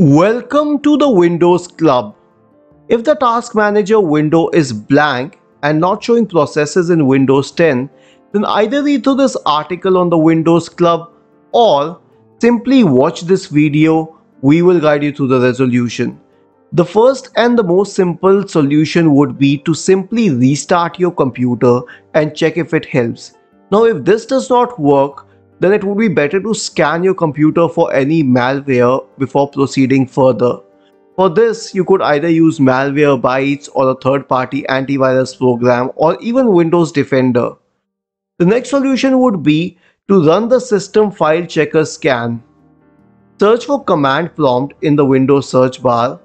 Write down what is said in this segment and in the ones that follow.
Welcome to the Windows Club. If the Task Manager window is blank and not showing processes in Windows 10, then either read through this article on the Windows Club or simply watch this video. We will guide you through the resolution. The first and the most simple solution would be to simply restart your computer and check if it helps. Now if this does not work, then it would be better to scan your computer for any malware before proceeding further. For this, you could either use Malwarebytes or a third-party antivirus program or even Windows Defender. The next solution would be to run the system file checker scan. Search for command prompt in the Windows search bar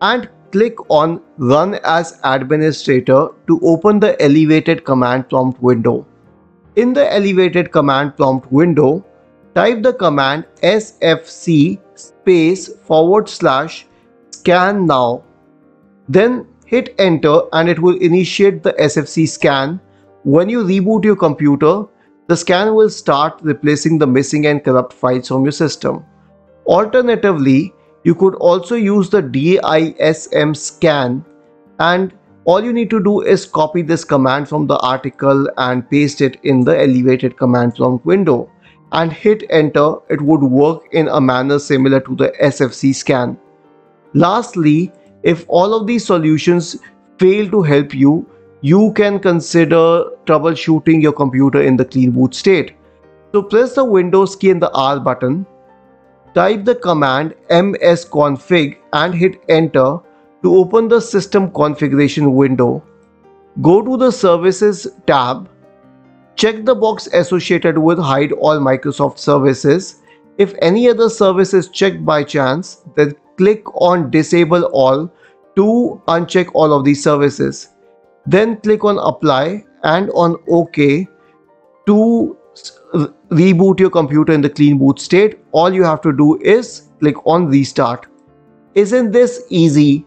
and click on run as administrator to open the elevated command prompt window. In the elevated command prompt window, type the command sfc space forward slash scan now. Then hit enter and it will initiate the SFC scan. When you reboot your computer, the scan will start replacing the missing and corrupt files from your system. Alternatively, you could also use the DISM scan and all you need to do is copy this command from the article and paste it in the elevated command prompt window and hit enter it would work in a manner similar to the SFC scan. Lastly, if all of these solutions fail to help you, you can consider troubleshooting your computer in the clean boot state. So press the Windows key and the R button, type the command msconfig and hit enter to open the system configuration window, go to the services tab, check the box associated with hide all Microsoft services. If any other service is checked by chance, then click on disable all to uncheck all of these services. Then click on apply and on OK to reboot your computer in the clean boot state. All you have to do is click on restart. Isn't this easy?